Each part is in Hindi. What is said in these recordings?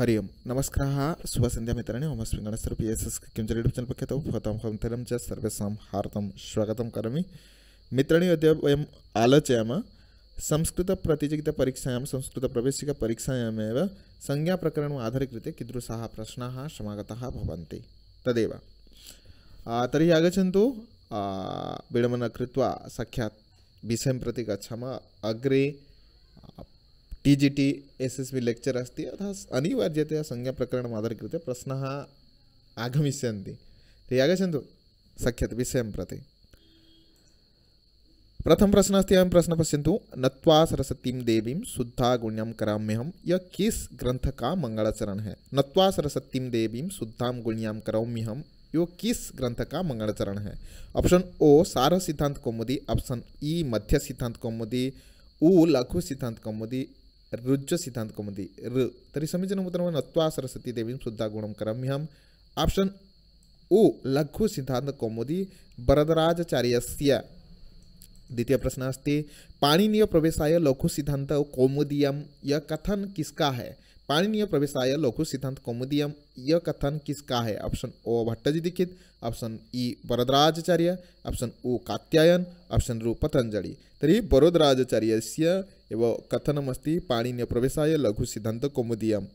हरि ओम्। नमस्कारः। शुभसन्ध्यामित्राणि ममस्मि गणेशरूपी एस् एस् किञ्चित् यूट्यूब् चेनल् पक्षतः भवतां हन्तरं च सर्वेषां हार्दं स्वागतं करोमि। मित्राणि अद्य वयम् आलोचयामः। संस्कृतप्रतियोगितापरीक्षायां संस्कृतप्रवेशिकपरीक्षायामेव संज्ञाप्रकरणम् आधारीकृत्य कीदृशाः प्रश्नाः समागताः भवन्ति। तदेव। आ, तर्हि आगच्छन्तु। आ, विडम्बनं कृत्वा साक्षात् विषयं प्रति गच्छामः। अग्रे T G T S S B lecture अस्ति, अतः अनिवार्यतया आधारीकृत्य प्रश्नाः आगमिष्यन्ति। ते आगच्छन्तु साक्षात् विषयं प्रति। प्रथम प्रश्न अस्ति प्रश्न पश्यन्तु। नत्वा सरस्वतीं देवीं शुद्धा गुण्यं कराम्यहं यह किस ग्रंथ का मंगलाचरण? है नत्वा सरस्वतीं देवीं शुद्धां गुण्यां करोम्यहम यो किस ग्रंथ का मंगलाचरण? है ऑप्शन ओ सार सिद्धांत कौमुदी, ऑप्शन ई मध्य सिद्धांत कौमुदी, उ लघु सिद्धांत कौमुदी ऋज्ज सिद्धांतकौमुदी ऋ, तरी समीचीन उत्तर नत्वा सरस्वती देवी शुद्धा गुणं करोम्यहम् ऑप्शन उ लघु सिद्धांतकौमुदी अस्त द्वितीयप्रश्नः अस्ति लघु सिद्धांत कौमुदीय यह कथन किसका है? पाणनीय प्रवेशाय लघु सिद्धांत कौमुदीय यह कथन किसका है? ऑप्शन ओ भट्ट जी दीक्षित ऑप्शन ई वरदराजाचार्य ऑप्शन ओ, कात्यायन। ऑप्शन रू, पतंजलि। तरी वरोदराजाचार्य एव कथनमस्ति पाणिनीयप्रवेशाय लघुसिद्धान्तकौमुदीयम्।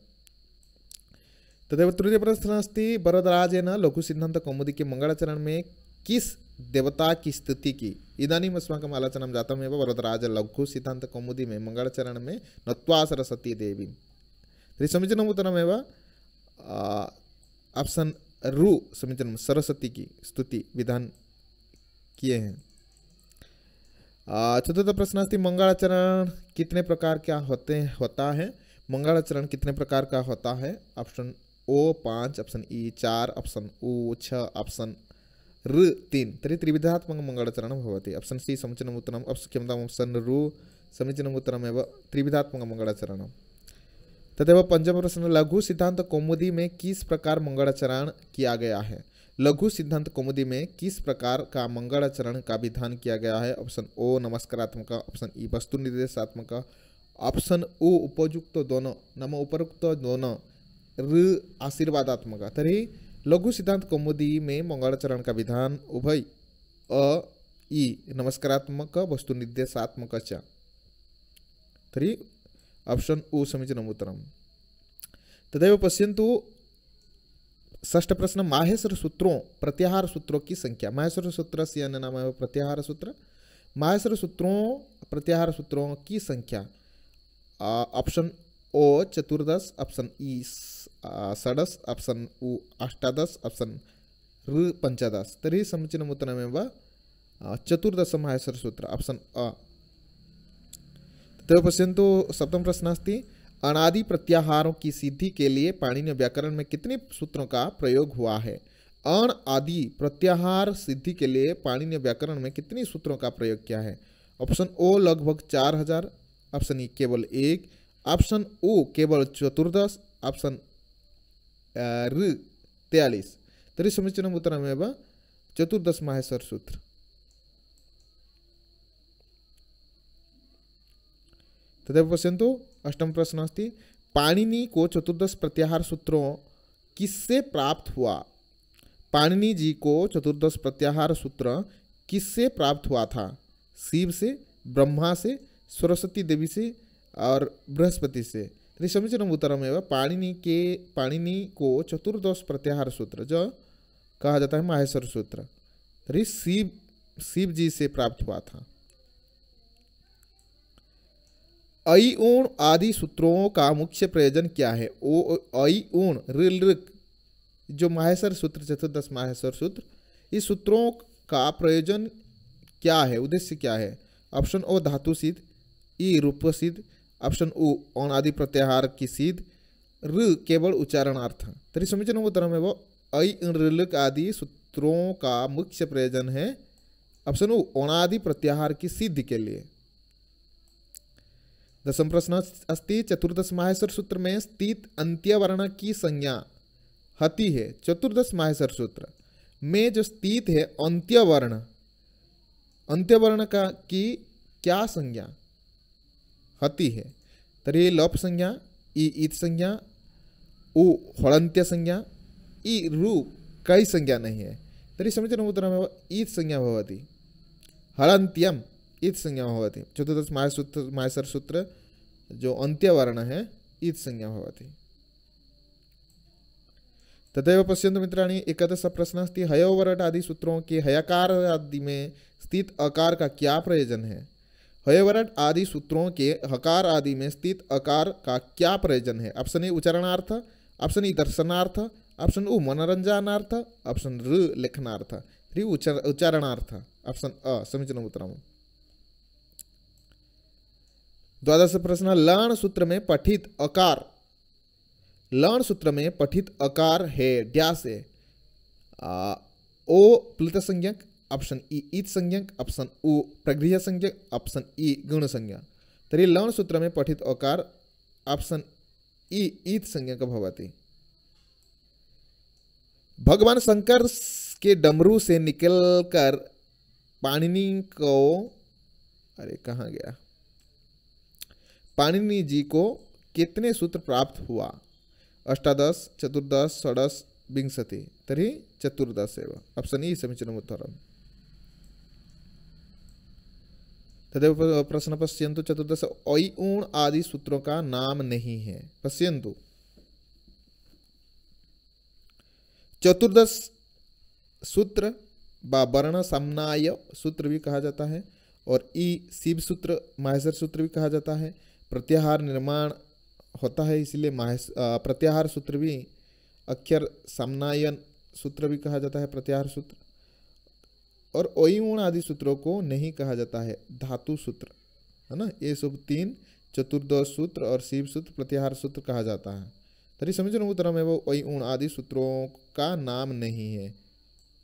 तदेव तृतीय प्रश्न अस्ति, वरदराजेन लघुसिद्धान्तकौमुदी के मंगलाचरण में किस देवता की स्तुति की? इदानीम् अस्माकम् आलोचनं जातमेव वरदराज लघु लघुसिद्धान्तकौमुदी में मंगलाचरण में नत्वा सरस्वती देवी तर्हि समीचीनम् उत्तरमेव ऑप्शन रु समीचीनं सरस्वती की स्तुति विधान किए हैं? चतुर्थ प्रश्न अस्ति, मंगलाचरण कितने प्रकार क्या होते होता है? मंगलाचरण कितने प्रकार का होता है? ऑप्शन ओ पाँच, ऑप्शन ई चार, ऑप्शन उ छ, ऑप्शन ऋ तीन। तरी त्रिविधात्मक मंगलाचरणं भवति। ऑप्शन सी समीचीनम् उत्तरम् क्षम्यताम् ऑप्शन रु समीचीनम् उत्तरमेव त्रिविधात्मक मंगलाचरण। तथा पंचम प्रश्न, लघु सिद्धांत कौमुदी में किस प्रकार मंगलाचरण किया गया है? लघु सिद्धांत कौमुदी में किस प्रकार का मंगलाचरण का विधान किया गया है? ऑप्शन ओ, नमस्कारात्मक। ऑप्शन ई, वस्तु निर्देशात्मक। ऑप्शन ओ, उपयुक्त दोनों। नाम, उपरुक्त दोनों। ऋ, आशीर्वादात्मक। तरी लघु सिद्धांत कौमुदी में मंगलाचरण का विधान उभय अ, ई, नमस्कारात्मक, वस्तु निर्देशात्मक तरी ऑप्शन ओ समीचीनम् उत्तरं तदेव पश्यन्तु ष्ठ प्रश्न, माहेश्वर सूत्रों, प्रत्याहार सूत्रों की संख्या। माहेश्वर सूत्र से अन्य नाम है प्रत्याहार सूत्र। माहेश्वर सूत्रों, प्रत्याहार सूत्रों की संख्या। ऑप्शन ओ चतुर्दश ऑप्शन ई षडश ऑप्शन उ अष्टादश ऑप्शन ऋ पंचदश। तरी समीचीनम् उत्तरमेव चतुर्दश माहेश्वर सूत्र ऑप्शन अ तदेव सप्तम प्रश्न अस्ति। अनादि प्रत्याहारों की सिद्धि के लिए पाणिनीय व्याकरण में कितने सूत्रों का प्रयोग हुआ है? अण आदि प्रत्याहार सिद्धि के लिए पाणिनीय व्याकरण में कितने सूत्रों का प्रयोग किया है? ऑप्शन ओ लगभग चार हज़ार, ऑप्शन ई केवल एक, ऑप्शन ओ केवल चतुर्दश, ऑप्शन ऋ तैयालीस। तरी समीचीनम् उत्तरमेव चतुर्दश माहेश्वर सूत्र। तदेव पश्यन्तु अष्टम प्रश्न अस्ति, पाणिनि को चतुर्दश प्रत्याहार सूत्रों किससे प्राप्त हुआ? पाणिनि जी को चतुर्दश प्रत्याहार सूत्र किससे प्राप्त हुआ था? शिव से, ब्रह्मा से, सरस्वती देवी से और बृहस्पति से। यदि तरी समीचीनम् उत्तरमेव, पाणिनि के, पाणिनि को चतुर्दश प्रत्याहार सूत्र जो कहा जाता है माहेश्वर सूत्र। तरी शिव शिव जी से प्राप्त हुआ था। अई ऊण आदि सूत्रों का मुख्य प्रयोजन क्या है? ओ अई ऊण ऋक जो माहेश्वर सूत्र, चतुर्दश माहेश्वर सूत्र, इस सूत्रों का प्रयोजन क्या है? उद्देश्य क्या है? ऑप्शन ओ, धातु सिद्ध, ई, रूप सिद्ध, ऑप्शन उ औण आदि प्रत्याहार की सिद्ध ऋ केवल उच्चारणार्थ। तरी समीचीन उत्तर में वो अई ऋक आदि सूत्रों का मुख्य प्रयोजन है। ऑप्शन उ औणादि प्रत्याहार की सिद्धि के लिए। दसम प्रश्न अस्ति, चतुर्दश माहेश्वर सूत्र में स्थित अंत्यवर्ण की संज्ञा हति है, चतुर्दश माहेश्वर सूत्र। में जो स्थित है, अंत्यवर्ण। अंत्यवर्ण का की, क्या संज्ञा? हति है। तरी लप संज्ञा ई ईत संज्ञा, उ हलंत्य संज्ञा ई रु कई संज्ञा नहीं है। तरी समीचीनम् उत्तरमेव ईत् संज्ञा भवति। हलन्त्यम ईत् संज्ञा भवति चतुर्दश मायसूत्र मायसर सूत्र, जो अंत्यवर्ण है ईत् संज्ञा भवति तदेव पश्यन्तु मित्राणि, एकादश प्रश्न अस्त हयोवरट आदि सूत्रों के हयाकार आदि में स्थित अकार का क्या प्रयोजन है? हयोवरट आदि सूत्रों के हकार आदि में स्थित अकार का क्या प्रयोजन है? ऑप्शन ए, उच्चारणार्थ, ऑप्शन ई, दर्शनार्थ, ऑप्शन उ, मनोरंजनार्थ, ऑप्शन ऋ लेखनार्थ। रि उच्चार उच्चारणार्थ, ऑप्शन अ, समीचीनम् उत्तरम्। द्वादश प्रश्न लण सूत्र में पठित अकार। लण सूत्र में पठित अकार है डैश है। ओ, प्लुत संज्ञक, ऑप्शन ई, ईत संज्ञक, ऑप्शन उ, प्रगृह संज्ञक, ऑप्शन ई, गुण संज्ञा तरी लण सूत्र में पठित अकार, ऑप्शन ई, ईत संज्ञक भवती। भगवान शंकर के डमरू से निकलकर पाणिनि को अरे, कहाँ गया? पाणिनि जी को कितने सूत्र प्राप्त हुआ? अष्टादश, चतुर्दश, षडश, विंशति। तरी चतुर्दश एव। ऑप्शन ई समीचीनम् उत्तरम्। तदेव प्रश्न पश्यन्तु, चतुर्दश ऐ ऊण आदि सूत्रों का नाम नहीं है। पश्यन्तु। चतुर्दश सूत्र वर्ण समनाय सूत्र भी कहा जाता है और ई शिव सूत्र, माहेश्वर सूत्र भी कहा जाता है। प्रत्याहार निर्माण होता है, इसलिए माहेश प्रत्याहार सूत्र भी अक्षर समनायन सूत्र भी कहा जाता है, प्रत्याहार सूत्र। और ओयुण आदि सूत्रों को नहीं कहा जाता है, धातु सूत्र, है ना? ये सब तीन चतुर्दश सूत्र और शिव सूत्र प्रत्याहार सूत्र कहा जाता है। तरी समझ समीचीन उत्तर में वो ओयुण आदि सूत्रों का नाम नहीं है।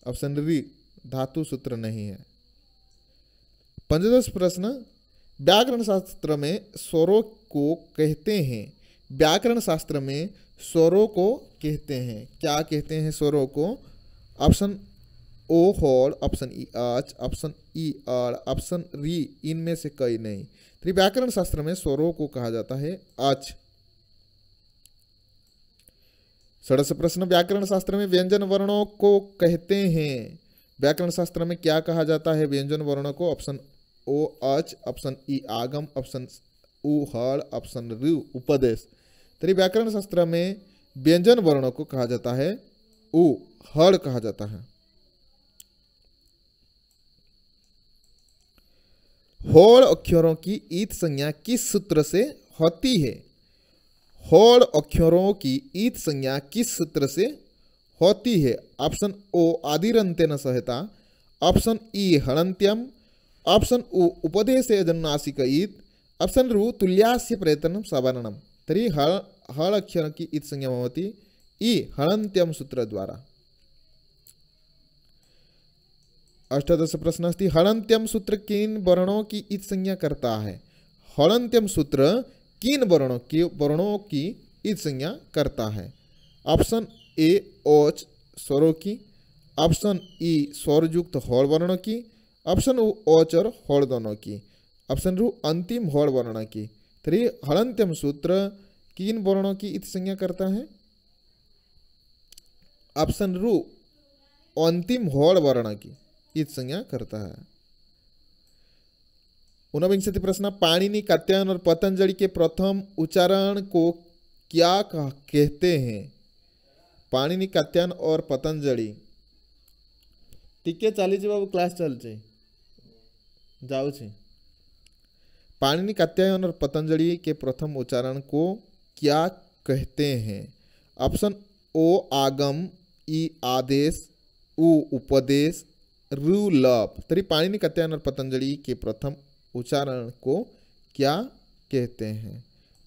ऑप्शन री धातु सूत्र नहीं है। पंचदश प्रश्न व्याकरण शास्त्र में स्वरों को कहते हैं। व्याकरण शास्त्र में स्वरों को कहते हैं। क्या कहते हैं स्वरों को? ऑप्शन ओ होड़ ऑप्शन ई आच ऑप्शन ई आर, ऑप्शन री, इनमें से कई नहीं। तो व्याकरण शास्त्र में स्वरों को कहा जाता है आच षडश प्रश्न व्याकरण शास्त्र में व्यंजन वर्णों को कहते हैं। व्याकरण शास्त्र में क्या कहा जाता है? व्यंजन वर्णों को, ऑप्शन ओ अच ऑप्शन ई आगम ऑप्शन उ हड़ ऑप्शन रू उपदेश। तरी व्याकरण शास्त्र में व्यंजन वर्णों को कहा जाता है, उ हड़ कहा जाता है। होड़ अक्षरों की ईत संज्ञा किस सूत्र से होती है? होड़ अक्षरों की ईत संज्ञा किस सूत्र से होती है? ऑप्शन ओ आदिरंत्यन सहता, ऑप्शन ई हणंत्यम ऑप्शन उ उपदेश जन्नासिक ईत ऑप्शन रु तुल्यास्य प्रयत्न सवर्णम तरी हल अक्षर की ईत संज्ञा भवती ई हणंत्यम सूत्र द्वारा अष्टादश प्रश्न अस्त हलंत्यम सूत्र किन वर्णों की इत संज्ञा करता है हलंत्यम सूत्र किन वर्णों की वर्णों की इत संज्ञा करता है ऑप्शन ए ओच स्वरों की ऑप्शन ई स्वरयुक्त हौड़ वर्णों की ऑप्शन ओच और हौड़ दोनों की ऑप्शन रू अंतिम हौड़ वर्ण की तरी हलंत्यम सूत्र किन वर्णों की इत संज्ञा करता है ऑप्शन रू अंतिम हौड़ वर्ण की इत संज्ञा करता है ऊनविंशति प्रश्न पाणिनि कात्यायन और पतंजलि के प्रथम उच्चारण को क्या कहते हैं पाणिनि कात्यायन और पतंजलि टिके चली बाबू क्लास चलचे पाणिनि कात्यायन और पतंजलि के प्रथम उच्चारण को क्या कहते हैं? ऑप्शन ओ आगम, ई आदेश, उ उपदेश, रु लप। तरी पाणिनि कात्यायन और पतंजलि के प्रथम उच्चारण को क्या कहते हैं?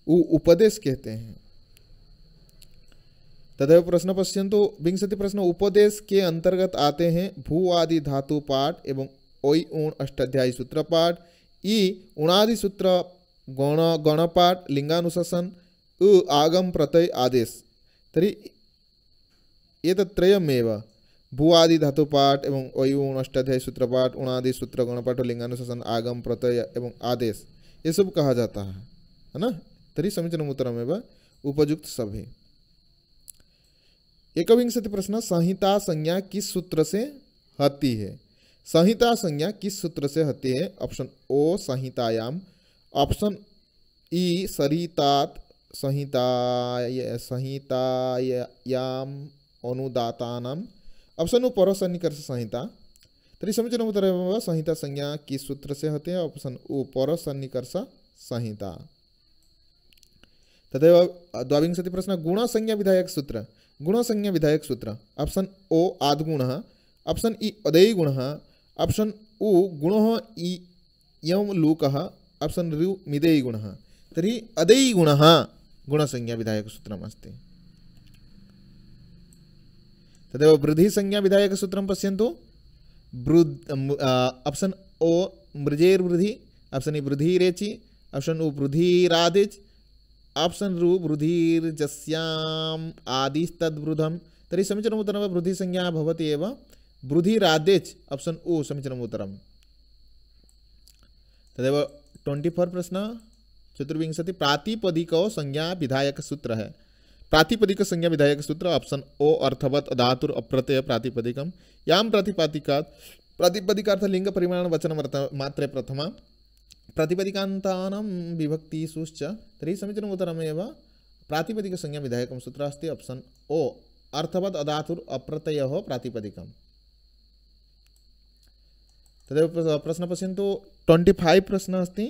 उ उपदेश कहते हैं। तदेव प्रश्न पश्यंतु विंशति प्रश्न, उपदेश के अंतर्गत आते हैं भू आदि धातु पाठ एवं सूत्र पाठ, ई उणादि सूत्र गण, गणपाठ, लिंगानुशासन, उ आगम प्रत्यय आदेश। तरी एतत्रयमेव भू आदि धातु पाठ एवं अयुण अष्टाध्याय सूत्र पाठ, उणादि सूत्र गणपाठ, लिंगानुशासन, आगम प्रत्यय एवं आदेश, ये सब कहा जाता है है ना? तरी समीचीन उत्तरमेव, उपयुक्त सभी। एकविंशति प्रश्न, संहिता संज्ञा किस सूत्र से हती है? संहिता संज्ञा किस सूत्र से हती है? ऑप्शन ओ संहितायाम। ऑप्शन ई सरितात संहिता संहितायाम, अनुदातानाम। ऑप्शन ओ परसन्निकर्ष संहिता। तरी समीचीनम् उत्तरमेव संहिता संज्ञा किस सूत्र से हते है? ऑप्शन ओ परसन्निकर्ष संहिता। तदेव, द्वाविंशति प्रश्न, गुणसंज्ञा विधायक सूत्र। गुणसंज्ञा विधायक सूत्र। ऑप्शन ओ आद्गुण। ऑप्शन ई अदयी गुण ऑप्शन उ गुण इ लूक। ऑप्शन रु मिदेयी गुण। तरी अदयी गुण, गुणसंज्ञा विधायक सूत्रमस्ति तदेव वृद्धिसंज्ञा विधायक सूत्रं पश्यन्तु। वृद् ऑप्शन ओ मृजेर्वृद्धि ऑप्शन ई वृद्धिरेचि ऑप्शन उ वृद्धिरादिच ऑप्शन रु वृद्धिर्जस्याम् आदिस्तद्वृद्धं तर्हि उत्तरं वृद्धिसंज्ञा भवति एव। वृद्धिरादेच् ऑप्शन ओ समीचीनम् उत्तरं तदेव ट्वेंटी फोर प्रश्न, चतुर्विंशति, प्रातिपदिक संज्ञा विधायक सूत्र। है प्रातिपदिक संज्ञा विधायक सूत्र ऑप्शन ओ अर्थवत, धातुर, अप्रत्यय, प्रातिपदिकम। याम प्रातिपादिका प्रातिपदिकार्थ लिंग परिमाण वचन मात्रे प्रथमा। प्रातिपदिकान्तानां विभक्तिषुश्च तर्हि समीचीनम् उत्तरमेव प्रातिपदिकसंज्ञा विधायकं सूत्र अस्ति ऑप्शन ओ अर्थवत्, अधातुर्, अप्रत्ययः, प्रातिपदिकम्। तदेव प्रश्न पश्यन्तु ट्वेंटी फाइव प्रश्न अस्ति।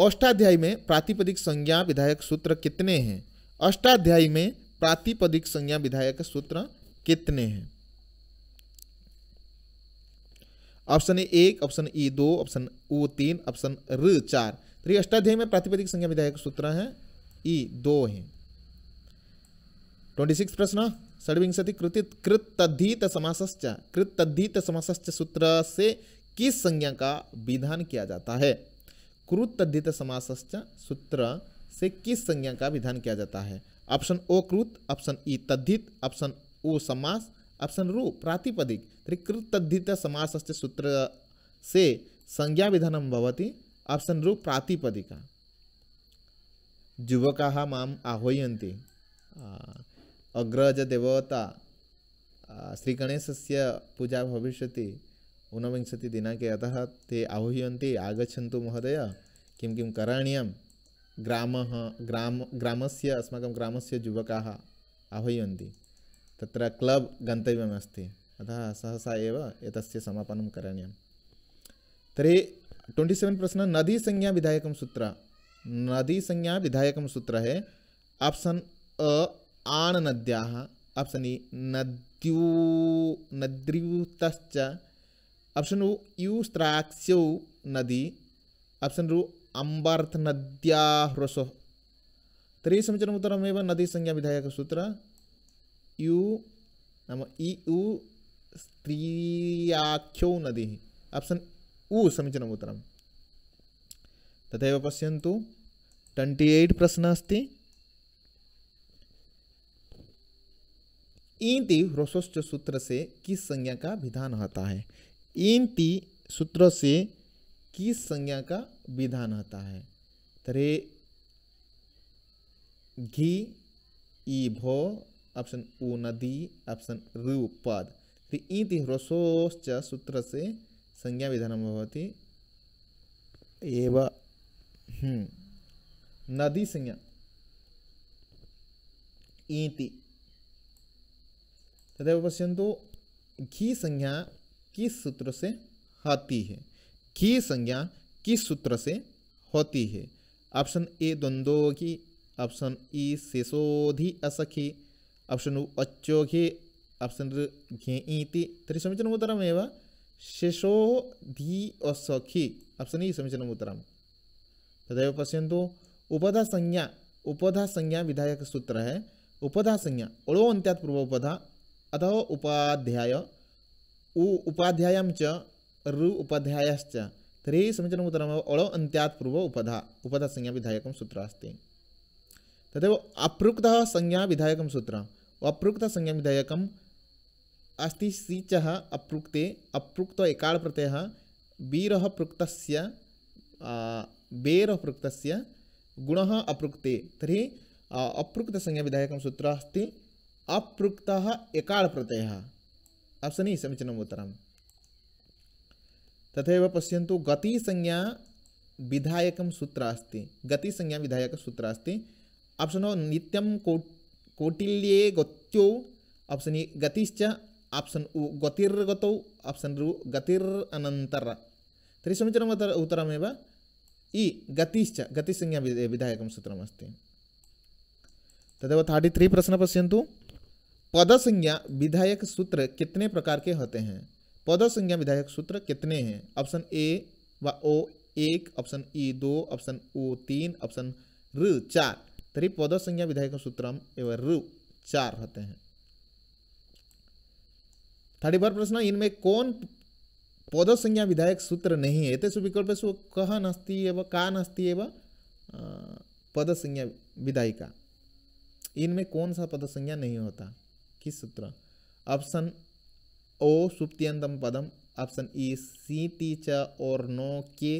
अष्टाध्यायी में प्रातिपदिक संज्ञा विधायक सूत्र कितने हैं? अष्टाध्यायी में प्रातिपदिक संज्ञा विधायक सूत्र कितने हैं? ऑप्शन ए एक ऑप्शन ई दो, ऑप्शन ओ तीन, ऑप्शन र चार। तो ये अष्टाध्याय में प्रातिपदिक संज्ञा विधायक सूत्र है, ई दो है। ट्वेंटी सिक्स प्रश्न। षडविंशति कृत कृत समासश्च कृत समासश्च सूत्र से किस संज्ञा का विधान किया जाता है। कृत तद्धित समासश्च सूत्र से किस संज्ञा का विधान किया जाता है। ऑप्शन ओ कृत, ऑप्शन ई तद्धित, ऑप्शन ओ समास, ऑप्शन रू प्रातिपदिक। कृत तद्धित समासश्च सूत्र से संज्ञा विधान भवति, ऑप्शन रू प्रातिपदिका। युवकाः माम् आह्वयन्ति। अग्रज देवता श्रीगणेशस्य पूजा भविष्यति, ऊनविंशतिदिनाङ्के। अतः ते आहूयन्ति आगच्छन्तु महोदय। किं किं करणीयं? ग्रामः, ग्राम, ग्रामस्य, अस्माकं ग्रामस्य युवकाः आह्वयन्ति। तत्र क्लब् गन्तव्यमस्ति। अतः सहसा एव एतस्य समापनं करणीयं तर्हि ट्वेण्टि सेवेन् प्रश्नः, नदीसंज्ञा विधायकं सूत्र। नदीसंज्ञा विधायकं सूत्र है ऑप्शन अ आण नद्याः ऑप्शन ई नद्यू नद्यूतश्च ऑप्शन उ युस्त्राक्ष्यौ नदी ऑप्शन रु अम्बर्थ नद्या ह्रस्व तर्हि समीचीनम् उत्तरमेव नदीसंज्ञाविधायकसूत्र यु, नाम इ, उ, स्त्रियाख्यौ नदी। ऑप्शन उ समीचीनम् उत्तरं तथैव पश्यन्तु, ट्वेण्टि एय्ट् प्रश्नः अस्ति। ईंति ह्रस्वश्च सूत्र से किस संज्ञा का विधान होता है? ईंति सूत्र से किस संज्ञा का विधान होता है? तरे घी ई भो ऑप्शन उ नदी ऑप्शन रु पद। ईति ह्रस्वश्च सूत्र से संज्ञा विधान एव हम्म, नदी संज्ञा। ईति तदेव पश्यन्तु, घी संज्ञा किस सूत्र से आती है? घी संज्ञा किस सूत्र से होती है? ऑप्शन ए द्वंद्वोघी, ऑप्शन ई शेषोधि असखी, ऑप्शन उ ऑप्शन घे इति तर्हि समीचीनम् उत्तरमेव शेषोधि असखी, ऑप्शन ई समीचीनम् उत्तरं तदेव पश्यन्तु, उपधा संज्ञा उपधा संज्ञा विधायक सूत्र है। उपधा संज्ञा अणो अंत्यात पूर्व अथवा उपाध्याय, उ उपाध्यायं च रु उपाध्यायश्च। तर्हि समीचीनम् उत्तरमेव अळ अन्त्यात् पूर्व उपधा उपधा संज्ञाविधायकं सूत्रम् अस्ति तदेव अपृक्तः संज्ञाविधायकं सूत्रम्। अपृक्तसंज्ञाविधायकम् अस्ति सिचः अपृक्ते, अपृक्त एकाळप्रत्ययः वीरः पृक्तस्य बेरः पृक्तस्य, गुणः अपृक्ते। तर्हि अपृक्तसंज्ञाविधायकं सूत्रम् अस्ति अपृक्तः एकाळ प्रत्ययः ऑप्शन ई समीचीनम् उत्तरम्। तथैव पश्यन्तु, गतिसंज्ञा विधायक सूत्र अस्ति। गतिसंज्ञा विधायकसूत्र अस्ति। आप्शन ओ नित्यं को कौटिल्ये गत्यो। आप्शन ई गतिश्च। आप्शन उ गतिर्गतौ। आप्शन रु गतिर् अनन्तर तर्हि समीचीनम् उत्तर उत्तरमेव। इ गतिश्च। गतिसंज्ञा विधायकं सूत्रमस्ति तदेव थर्टी थ्री प्रश्न पश्यन्तु। पदसंज्ञा विधायक सूत्र कितने प्रकार के होते हैं? पद संज्ञा विधायक सूत्र कितने हैं? ऑप्शन ए व ओ एक, ऑप्शन ई दो, ऑप्शन ओ तीन, ऑप्शन र चार। तरी पद संज्ञा विधायक सूत्र एवं र चार होते हैं। थर्टी फोर प्रश्न, इनमें कौन पद संज्ञा विधायक सूत्र नहीं है? तेसु विकल्पेषु कह नास्ति एवं, का नास्ति एवं पद संज्ञा विधायिका। इनमें कौन सा पद संज्ञा नहीं होता? किस सूत्र। ऑप्शन ओ सुप्त्यंतम पदम, ऑप्शन ई सीति च और नो के।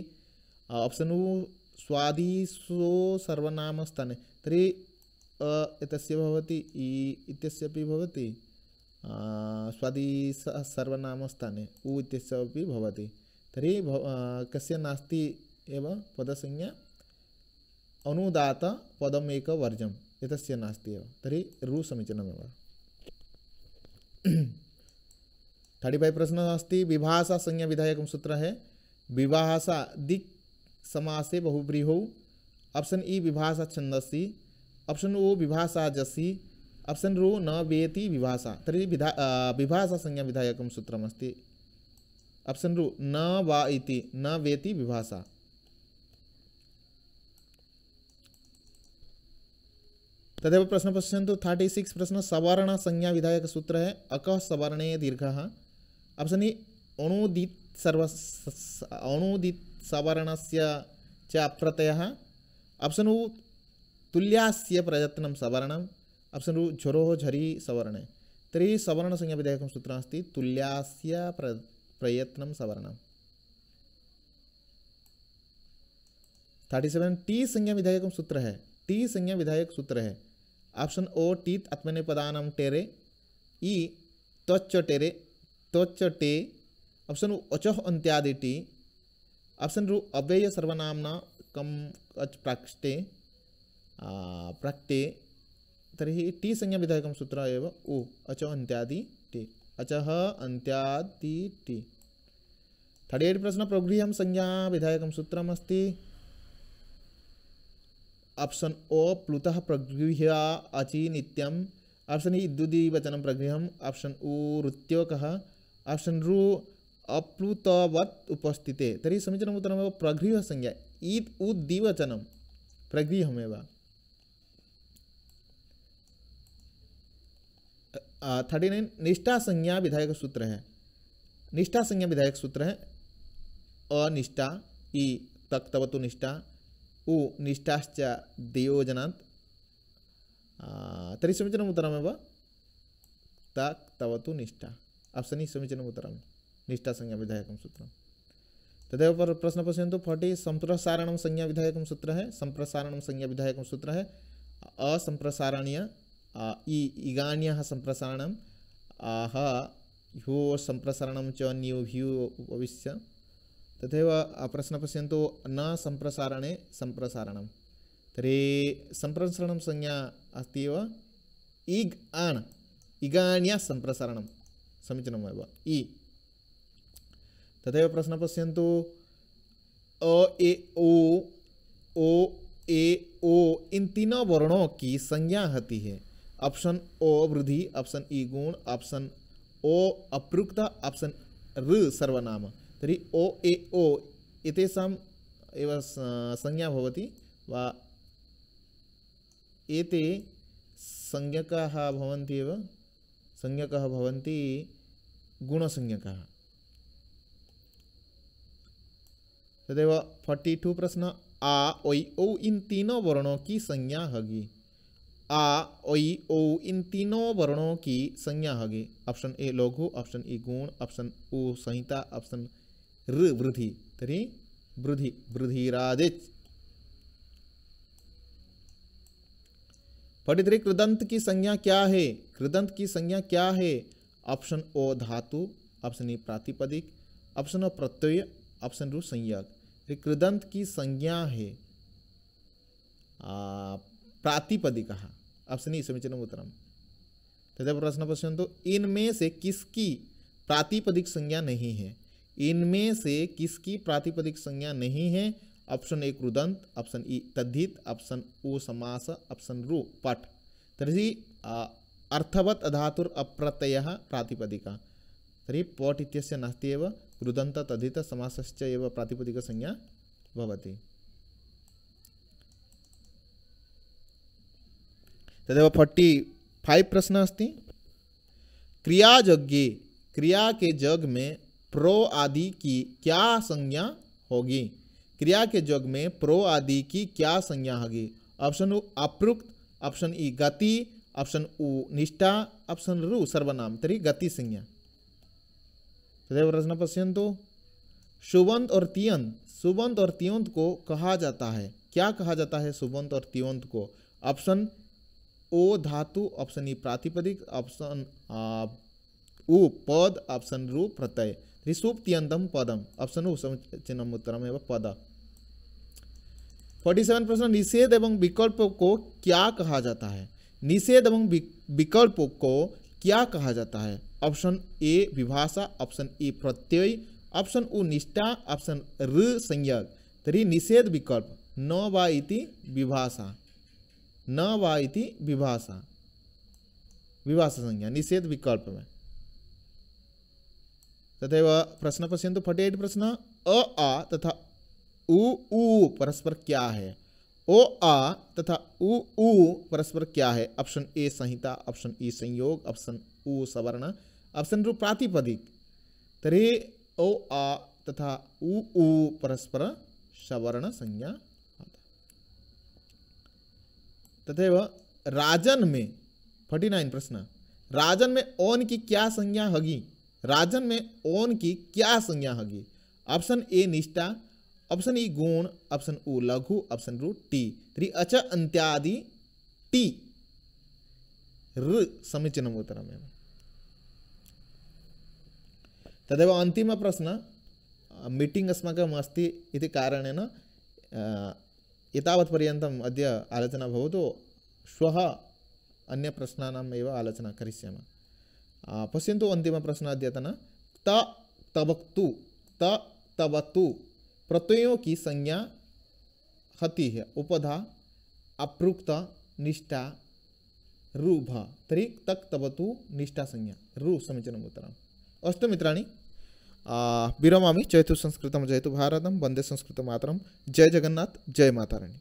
ऑप्शन उ स्वादिसो सर्वनामस्थाने तर्हि एतस्य भवति इ इत्यस्यपि भवति स्वादिस सर्वनामस्थाने उ इत्यस्य भवति। तर्हि कस्य नास्ति एव पदसंज्ञा? अनुदात पदमेकवर्जम् एतस्य नास्ति एव। तर्हि रु समीचीनमेव। थर्टी फाइव प्रश्न अस्ति। विभाषा संज्ञा विधायक सूत्र है। विभाषा दिक् समासे बहुब्रीहौ ऑप्शन ई विभाषा छंदसी ऑप्शन ओ विभाषा जसी। ऑप्शन रो, न वेति विभाषा तरी विधा विभाषा संज्ञा विधायक सूत्रमस्ति। ऑप्शन रो, न वा इति, न वेति विभाषा तदेव प्रश्न पश्यन्तु थर्टी सिक्स प्रश्न सवर्ण संज्ञा विधायक सूत्र है अक सवर्णे दीर्घ। ऑप्शन ए अणुदित सर्व अणुदित सवर्ण च प्रत्यय ऑप्शन उ तुल्यास्य प्रयत्न सवर्ण ऑप्शन उ झरो झरी सवर्ण। तरी सवर्ण संज्ञा विधायक सूत्र तुल्यास्य प्र, प्रयत्न सवर्ण थर्टी सेवन टी संज्ञा विधायक सूत्र है। टी संज्ञा विधायक सूत्र है। ऑप्शन ओ, टीत आत्मनेपदान टेरे, ई त्वच टेरे त्वच टे, ऑप्शन अचह अंत्यादि टी, ऑप्शन रु, अव्यय सर्वनामना, कम अच प्राक्ष्टे प्राक्टे, तर्हि टी संज्ञा विधायकं सूत्र एव उ अच अन्त्यादि टी अचः अन्त्यादि टी। थर्ड एट प्रश्न प्रगृह्यं संज्ञा विधायकं सूत्रमस्ति। ऑप्शन ओ प्लुतः प्रगृह्य अचि नित्यम। ऑप्शन ई द्विवचनं प्रगृह्यम। ऑप्शन उ रुत्योकः ऑप्शन रु अप्लुतवत् उपस्थिते। तर्हि समीचीनम् उत्तरमेव प्रगृहसंज्ञा ईद उद्दिवचनं प्रगृहमेव थर्टी नाइन निष्ठा संज्ञा विधायक सूत्र है। निष्ठा संज्ञा विधायक सूत्र है। अनिष्ठा ई तक्तवतु निष्ठा। उ निष्ठाश्च देयोजनात्। तर्हि समीचीनम् उत्तरमेव। तक्तवतु निष्ठा। ऑप्शन ई समीचीनम् उत्तरं निष्ठासंज्ञा विधायकं सूत्रं तदेव पर प्रश्न पश्यन्तु, फटि संप्रसारणं संज्ञा विधायकं सूत्र है। संप्रसारणं संज्ञा विधायकं सूत्र है। असंप्रसारणीय इ, इगान्यः संप्रसारणम् आह ह्यो संप्रसारणं च न्यूभ्यो भविष्य तथैव प्रश्न पश्यन्तु न संप्रसारणे संप्रसारणं तर्हि संप्रसारणं संज्ञा अस्ति एव इग् आण् इगान्या संप्रसारणं समीचीनमेव इ प्रश्न पश्यन्तु अ, ए ओ ओ, ए, ओ, इन तीनों वर्णों की संज्ञा होती है। ऑप्शन ओ, वृद्धि, ऑप्शन ई, गुण, ऑप्शन ओ, अपृक्त, ऑप्शन ऋ सर्वनाम। तरी ओ ए ओ एतेषाम् एव संज्ञा भवति वा एते संज्ञकाः भवन्ति एव, संज्ञकः भवन्ति गुणसंज्ञकः। तदेव फोर्टी टू प्रश्न, आ ओई ओ इन तीनों वर्णों की संज्ञा होगी? आ ओई ओ इन तीनों वर्णों की संज्ञा होगी? ऑप्शन ए, लघु, ऑप्शन ई, गुण, ऑप्शन ओ संहिता, ऑप्शन ऋ वृद्धि तरी वृद्धि वृद्धिरादिच फोर्टी थ्री कृदंत की संज्ञा क्या है कृदंत की संज्ञा क्या है ऑप्शन ओ धातु ऑप्शन ई प्रातिपदिक ऑप्शन ओ प्रत्यय ऑप्शन रू संज्ञक कृदंत की संज्ञा है प्रातिपदिक ऑप्शन ई समीचीनम् उत्तरम तथा प्रश्न पश्यन्तु इनमें से किसकी प्रातिपदिक संज्ञा नहीं है इनमें से किसकी प्रातिपदिक संज्ञा नहीं है? ऑप्शन ए कृदंत ऑप्शन ई तद्धित, ऑप्शन ओ समास, ऑप्शन रु पठ तर्हि अर्थवत् धातुर अप्रत्यय प्रातिपदिका। तर्हि पट इत्यस्य नास्ति तद्धित, समासश्च एव प्रातिपदिकसंज्ञा भवति। तदेव फोर्टी फाइव प्रश्न अस्ति। क्रियाजज्ञे, क्रिया के जग में प्रो आदि की क्या संज्ञा होगी? क्रिया के जग में प्रो आदि की क्या संज्ञा होगी? ऑप्शन उ अपृक्त ऑप्शन ई, गति, ऑप्शन उ, निष्ठा, ऑप्शन रु, सर्वनाम। तरी गति संज्ञा। तदेव प्रश्न पश्यंतु सुबंत और तियंत। सुबंत और तियंत को कहा जाता है। क्या कहा जाता है सुबंत और तियंत को? ऑप्शन ओ, धातु, ऑप्शन ई, प्रातिपदिक, ऑप्शन उ, पद, ऑप्शन रू, प्रत्यय। त्रिसुप्त्यंतम पदम। ऑप्शन उ चिन्ह उत्तरम एवं पद। फोर्टी सेवन प्रश्न निषेध एवं विकल्प को क्या कहा जाता है? निषेध एवं विकल्प को क्या कहा जाता है? ऑप्शन ए विभाषा। Option A Pratyaya. ऑप्शन उ निष्ठा। ऑप्शन र संयक तरी निषेध विकल्प। न वा इति विभाषा। न वा इति विभाषा। विभाषा संज्ञा। निषेध विकल्प में। तथैव प्रश्न पश्यन्तु फोर्टी एट प्रश्न, अ, आ तथा उ उ परस्पर क्या है? ओ, आ तथा उ उ परस्पर क्या है? ऑप्शन ए संहिता ऑप्शन ई संयोग ऑप्शन उ सवर्ण ऑप्शन रु प्रातिपदिक। तरी ओ, आ तथा उ उ परस्पर सवर्ण संज्ञा तथैव राजन में फोर्टी नाइन प्रश्न, राजन में ओन की क्या संज्ञा होगी? राजन में ओन की क्या संज्ञा होगी? ऑप्शन ए निष्ठा, ऑप्शन ई गुण, ऑप्शन उ लघु, ऑप्शन रू टी। त्री अच अंत्यादि टी। र समीचीनम् उत्तरमेव तदेव अन्तिम प्रश्न अस्माकम् अस्ति इति कारणेन एतावत्पर्यन्तम् अद्य आलोचना भवतु। श्वः अन्यप्रश्नानाम् आलोचना करिष्यामः। पश्यन्तु अन्तिमप्रश्नः अद्यतन त तवक्तु त तवतु प्रत्ययों की संज्ञा हती है उपधा अपृक्त निष्ठा रु भ तरी तक तवतु निष्ठा संज्ञा रु समीचीनम् उत्तरम् अस्तु मित्राणि विरमामि जयतु संस्कृतं जयतु भारतं वंदे संस्कृतमातरं जय जगन्नाथ जय माताराणी